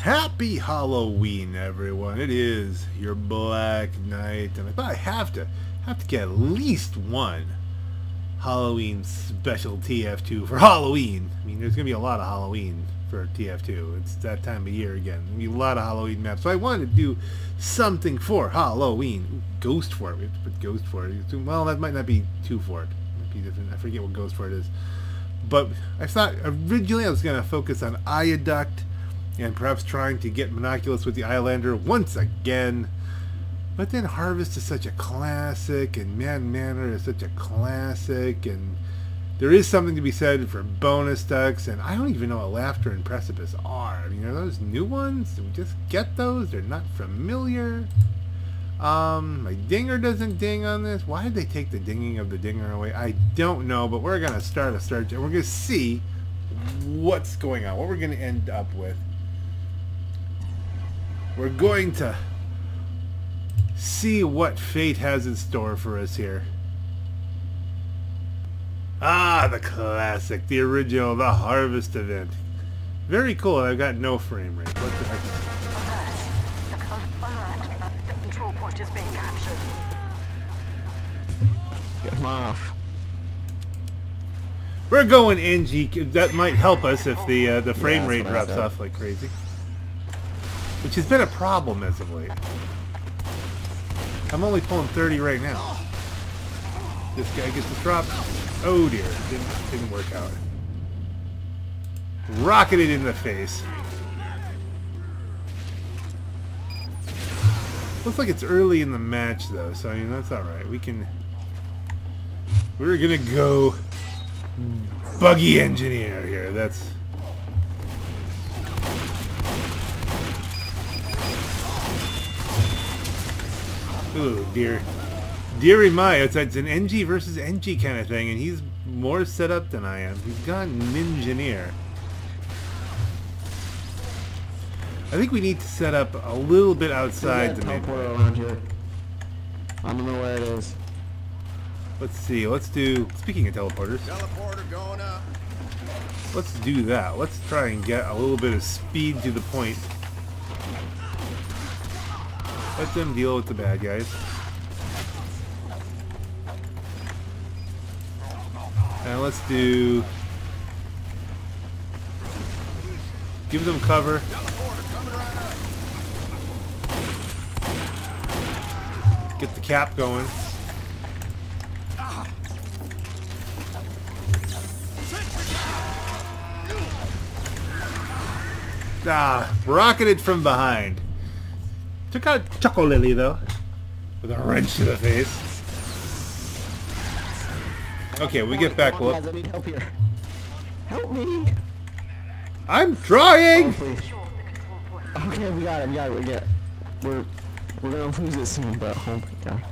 Happy Halloween, everyone! It is your Black Knight, and I thought I have to have to get at least one Halloween special TF2 for Halloween. I mean, there's gonna be a lot of Halloween for TF2. It's that time of year again. Be a lot of Halloween maps, so I wanted to do something for Halloween. Ooh, Ghost Fort. We have to put Ghost for Fort. Well, that might not be 2Fort. Might be different. I forget what Ghost Fort is. But I thought originally I was gonna focus on Eyeaduct and perhaps trying to get Monoculus with the Islander once again. But then Harvest is such a classic, and Mann Manor is such a classic, and there is something to be said for bonus ducks, and I don't even know what Laughter and Precipice are. I mean, are those new ones? Did we just get those? They're not familiar. Um, my dinger doesn't ding on this. Why did they take the dinging of the dinger away? I don't know, but we're going to start a search, and we're going to see what's going on, what we're going to end up with. We're going to see what fate has in store for us here. Ah, the classic, the original, the Harvest event. Very cool. I've got no frame rate. What the heck? The control point is being captured. Get him off. We're going Engie. That might help us if the uh, the frame Yeah, rate that's what I drops off like crazy. Which has been a problem as of late. I'm only pulling 30 right now. This guy gets the drop. Oh dear, didn't, didn't work out. Rocketed in the face. Looks like it's early in the match though, so I mean that's alright. We can... We're gonna go buggy engineer here. That's Ooh, dear. Deary my, it's, it's an Engie versus Engie kind of thing, and he's more set up than I am. He's gone Ninjaneer. I think we need to set up a little bit outside the main. teleport around here. I don't know where it is. Let's see, let's do, speaking of teleporters, Teleporter going up. let's do that. Let's try and get a little bit of speed to the point. Let them deal with the bad guys. And let's do... Give them cover. Get the cap going. Ah, rocketed from behind. Took out Chuckle Lily though, with a wrench to the face. Okay, we get back. Come on, Look, I need help here. Help me! I'm trying. Oh. Okay, we got it. We got it. We get. We're we're gonna lose it soon, but oh my god,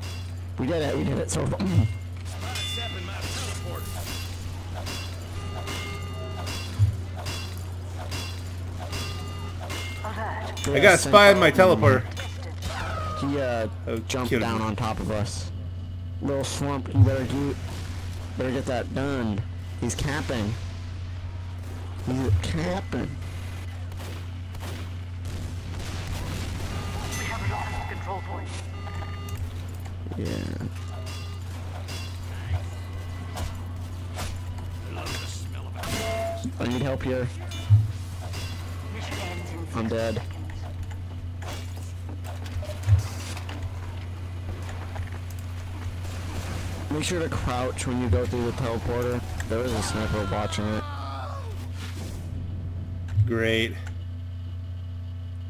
we did it. We did it. So. Seven map teleporter. Alert! I got a spy on my teleporter. He uh Oh, jumped killed down me. on top of us. Little swamp. You better do. Better get that done. He's camping. He's camping. We have lost the control point. Yeah. I need help here. Mission ends in I'm dead. Make sure to crouch when you go through the teleporter. There was a sniper watching it. Great.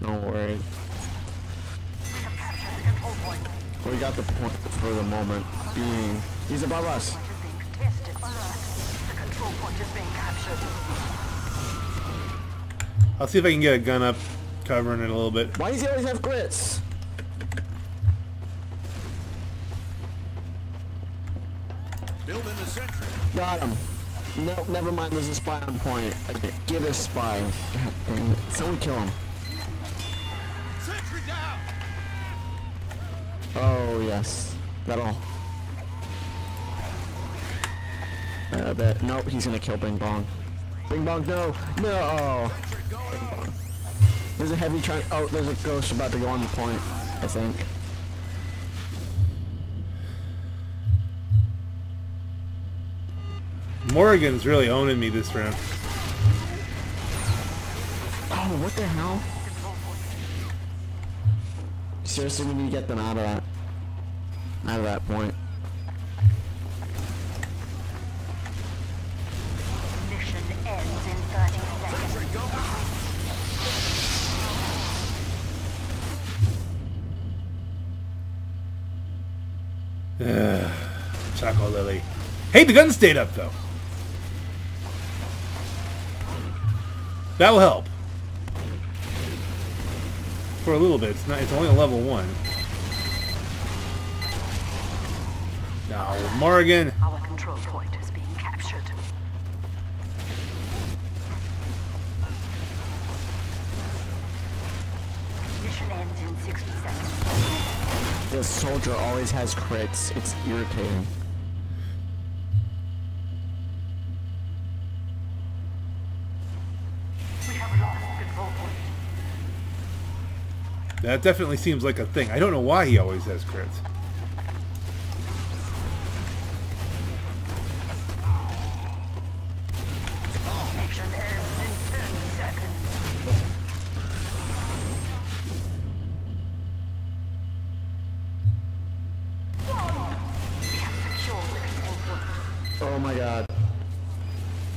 Don't worry. We have captured the control point. We got the point for the moment being. He's above us. Point is being contested. Alert! The control point is being captured. I'll see if I can get a gun up, covering it a little bit. Why does he always have crits? Got him. No, never mind. There's a spy on point. Okay, get a spy. God dang it. Someone kill him. Oh yes, that'll. I bet. Nope, he's gonna kill Bing Bong. Bing Bong, no, no. There's a heavy trying. Oh, there's a ghost about to go on the point. I think. Morgan's really owning me this round. Oh, what the hell? Seriously, we need to get them out of that. Out of that point. Mission ends in 30 seconds. Sentry going. Choco Lily. Hey, the gun stayed up though. That will help. For a little bit. It's not. It's only a level one. Now, Morgan. Our control point is being captured. Mission ends in 60 seconds. This soldier always has crits. It's irritating. That definitely seems like a thing. I don't know why he always has crits. Mission ends in 30 seconds. We have secured the control point. Oh my god.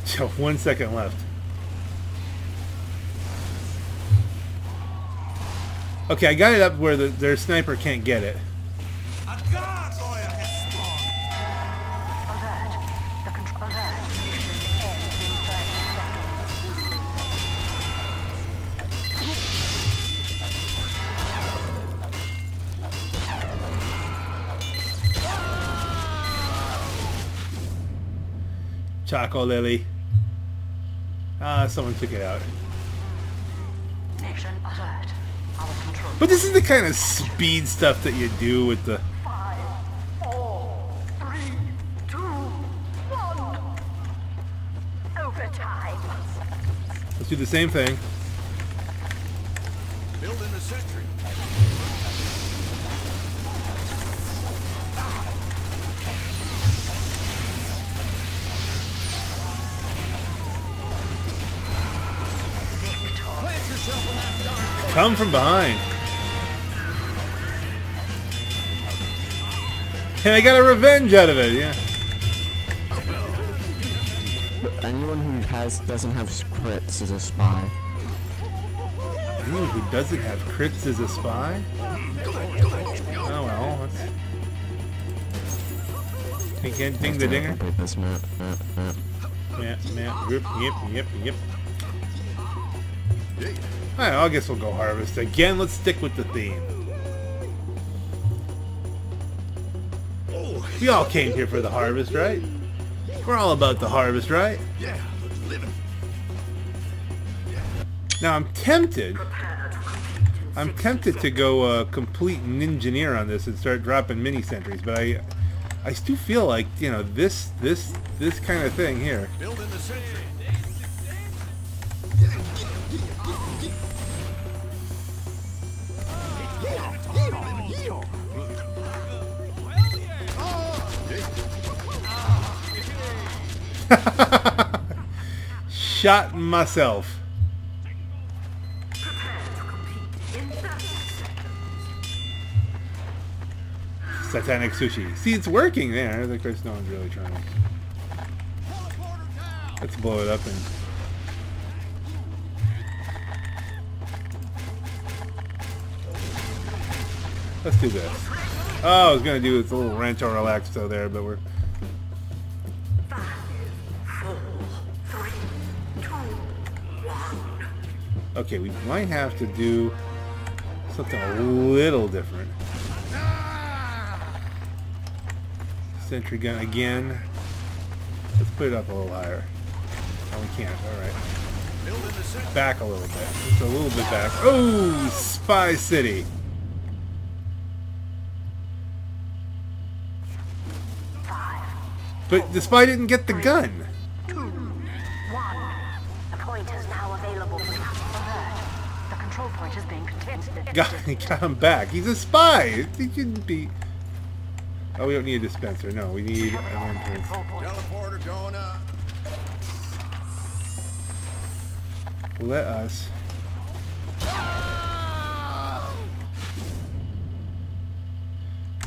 So one second left. Okay, I got it up where the, their sniper can't get it. A guard lawyer has spawned. Alert. The control alert. Mission ends in 30 seconds. Choco Lily. Ah, someone took it out. Mission alert. Our control But this is the kind of speed stuff that you do with the... Five, four, three, two, one. Overtime. Let's do the same thing. Building the sentry. Plant yourself in that dark Come from behind. And I got a revenge out of it, yeah. Anyone who has doesn't have crits is a spy. Ooh, who doesn't have crits as a spy? Oh well, let's... You can't ding the dinger? This map, map, map. Yeah, yeah, yep, yep, yep, yep. Alright, I guess we'll go harvest. Again, let's stick with the theme. We all came here for the harvest, right? We're all about the harvest, right? Yeah, living. Now I'm tempted. I'm tempted to go uh, complete ninjaneer on this and start dropping mini sentries, but I, I still feel like you know this, this, this kind of thing here. Shot myself. Satanic sushi. See, it's working there. Of course, no one's really trying. Let's blow it up and. Let's do this. Oh, I was gonna do this little wrench rancho relaxo there, but we're okay. We might have to do something a little different. Sentry gun again. Let's put it up a little higher. Oh, we can't. All right. Building the sentry. Back a little bit. Just a little bit back. Oh, Spy City. But the spy didn't get the gun. Got, got him back. He's a spy. He shouldn't be. Oh, we don't need a dispenser. No, we need an entrance. Teleporter going up. Let us.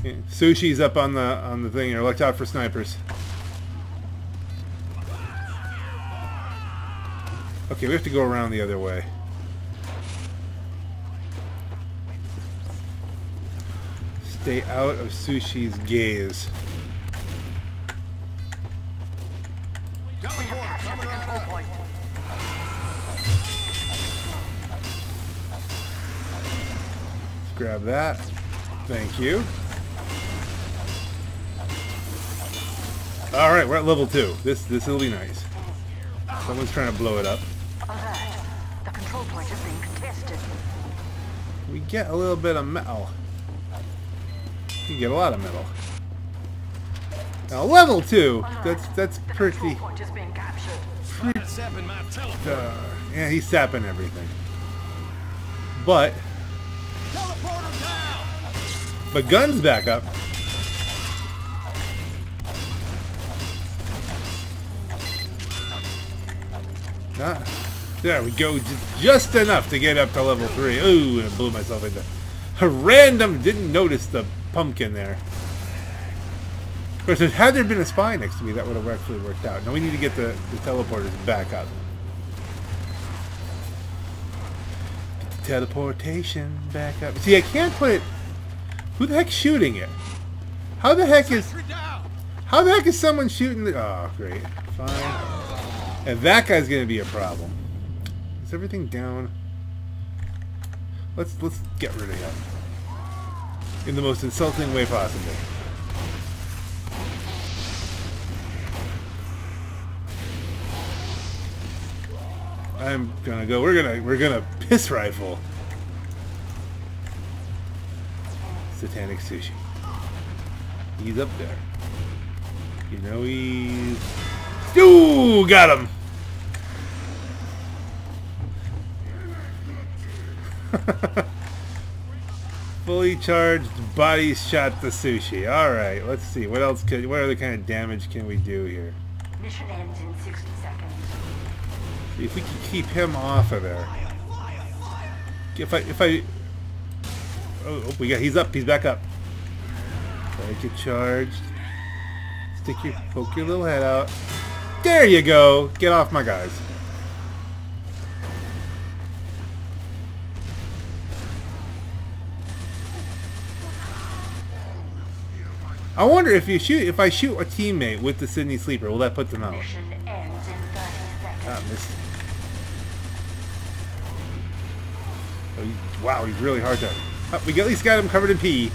Yeah, Sushi's up on the on the thing here. Watch out for snipers. Okay, we have to go around the other way. Stay out of Sushi's gaze. Teleporter coming right Control up. point. Let's grab that. Thank you. All right, we're at level two. This this will be nice. Someone's trying to blow it up. Alert. The control point is being contested. We get a little bit of metal. You get a lot of metal. Now level two. That's that's pretty. control point is being captured. Zapping my teleporter. Uh, yeah, he's sapping everything. But but guns back up. Ah, there we go. Just enough to get up to level three. Ooh, and I blew myself into a random. Didn't notice the pumpkin there. Of course, had there been a spy next to me, that would have actually worked out. Now we need to get the, the teleporters back up. Get the teleportation back up. See, I can't put it. Who the heck's shooting it? How the heck is? How the heck is someone shooting the... Oh, great. Fine. And that guy's going to be a problem. Is everything down? Let's let's get rid of him. In the most insulting way possible. I'm gonna go. We're gonna we're gonna piss rifle. Satanic sushi. He's up there. You know he's. Ooh, got him. Fully charged body shot the sushi. All right, let's see what else could. What other kind of damage can we do here? Mission ends in 60 seconds. See if we can keep him off of there. If I if I. Oh, oh, we got. He's up. He's back up. Gotta get charged. Stick your poke your little head out. There you go. Get off my guys. I wonder if you shoot if I shoot a teammate with the Sydney sleeper, will that put them out? Mission ends in 30 seconds. Ah, missed. Oh, he- wow, he's really hard to. Oh, we at least got him covered in pee.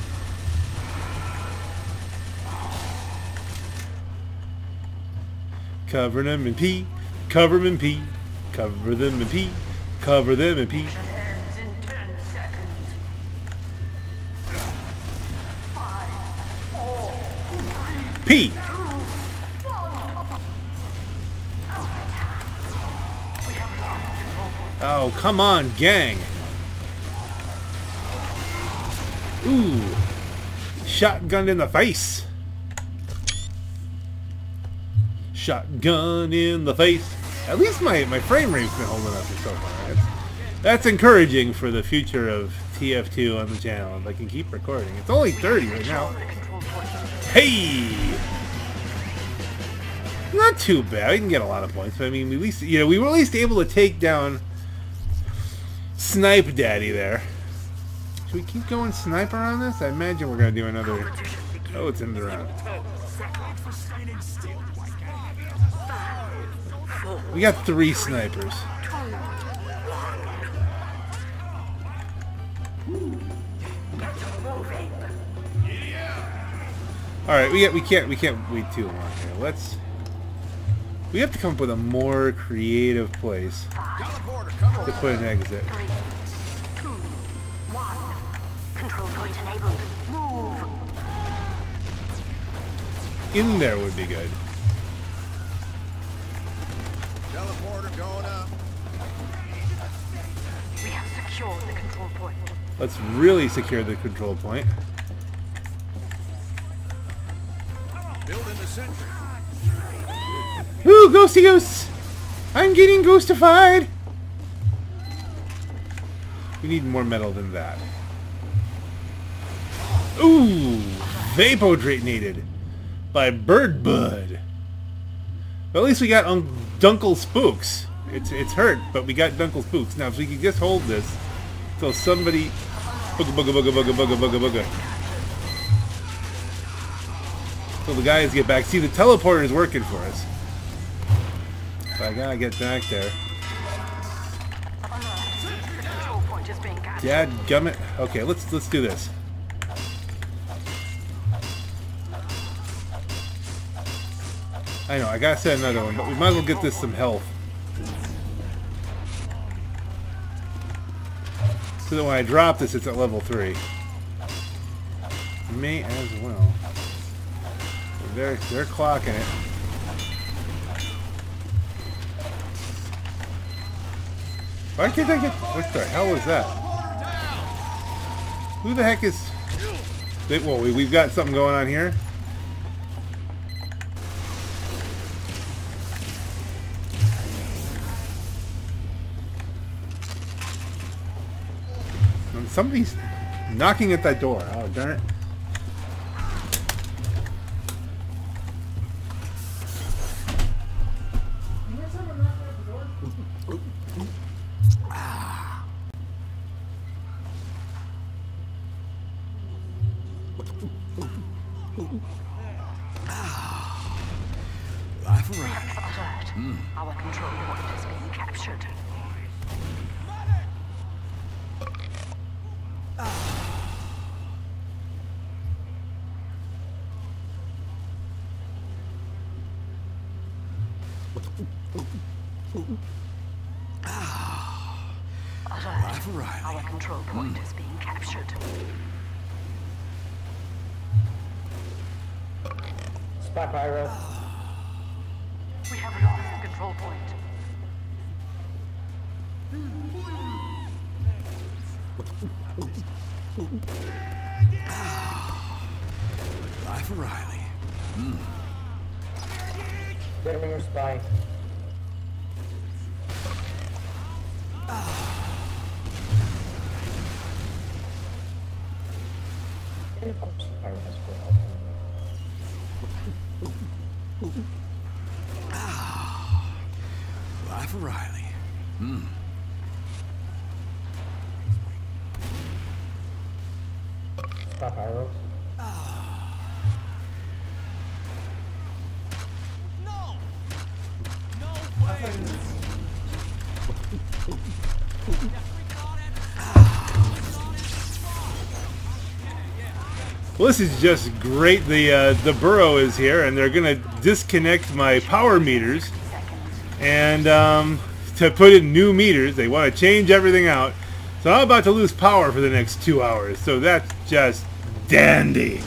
Cover them in pee, cover them in pee, cover them in pee, cover them in pee. Pee! Oh, come on, gang. Ooh. Shotgun in the face. Shotgun in the face. At least my, my frame rate's been holding up so far. That's, that's encouraging for the future of TF2 on the channel. If I can keep recording. It's only 30 right now. Hey! Not too bad. We can get a lot of points, but I mean, we at least you know we were at least able to take down Snipe Daddy there. Should we keep going sniper on this? I imagine we're gonna do another. Oh, it's in the round. We got three snipers. All right, we we can't we can't wait too long here. Let's. We have to come up with a more creative place to put an exit. In there would be good. Teleporter going up. We have Secure the control point. Let's really secure the control point. Building the sentry. Ooh, ghosty ghosts! I'm getting ghostified! We need more metal than that. Ooh! Vapodrate needed by Bird Bud. But at least we got un- Dunkle Spooks. It's it's hurt, but we got Dunkle Spooks. Now, if we could just hold this till somebody... Booga booga booga booga booga booga booga. Till the guys get back. See, the teleporter is working for us. But I gotta get back there. Dad gummit. Okay, let's let's do this. I know, I gotta set another one, but we might as well get this some health. So that when I drop this, it's at level 3. May as well. They're, they're clocking it. Why can't I get... What the hell is that? Who the heck is... They, well, we, we've got something going on here. Somebody's knocking at that door. Oh, darn it. Alert. Life around. Our control point is being captured. Spot Pyro. We have lost the control point. Life O'Reilly. Hmm. Get him in your spine. And of course, Pyro has full health. Life O'Reilly. Spot Pyro. Well, this is just great. The uh, the borough is here, and they're gonna disconnect my power meters, and um, to put in new meters. They want to change everything out. So I'm about to lose power for the next two hours. So that's just dandy.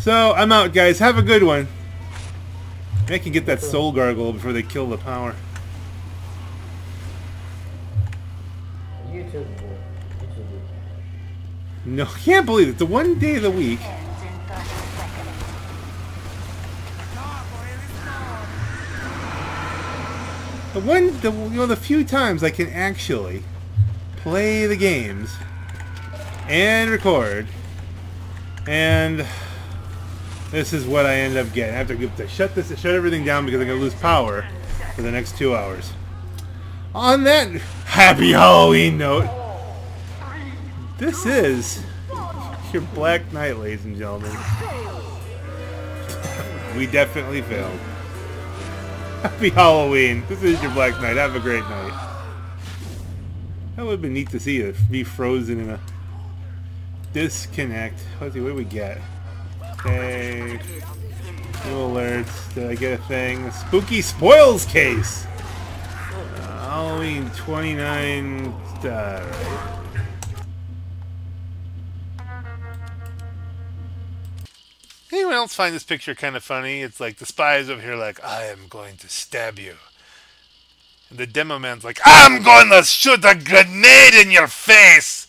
So I'm out, guys. Have a good one. I can get that soul gargoyle before they kill the power. No, I can't believe it. The one day of the week. Ends in 30 seconds. The one, the you know, the few times I can actually play the games and record, and this is what I end up getting. I have to, have to shut this, shut everything down because I'm gonna lose power for the next two hours. On that happy Halloween note, this is your Black Knight, ladies and gentlemen. we definitely failed. Happy Halloween. This is your Black Knight. Have a great night. That would have been neat to see it be frozen in a disconnect. Let's see, what do we get? Okay. New alerts. Did I get a thing? Spooky Spoils case! Uh, Halloween 29. Uh, Anyone else find this picture kind of funny? It's like the spies over here, like, I am going to stab you. And the demo man's like, I'm going to shoot a grenade in your face!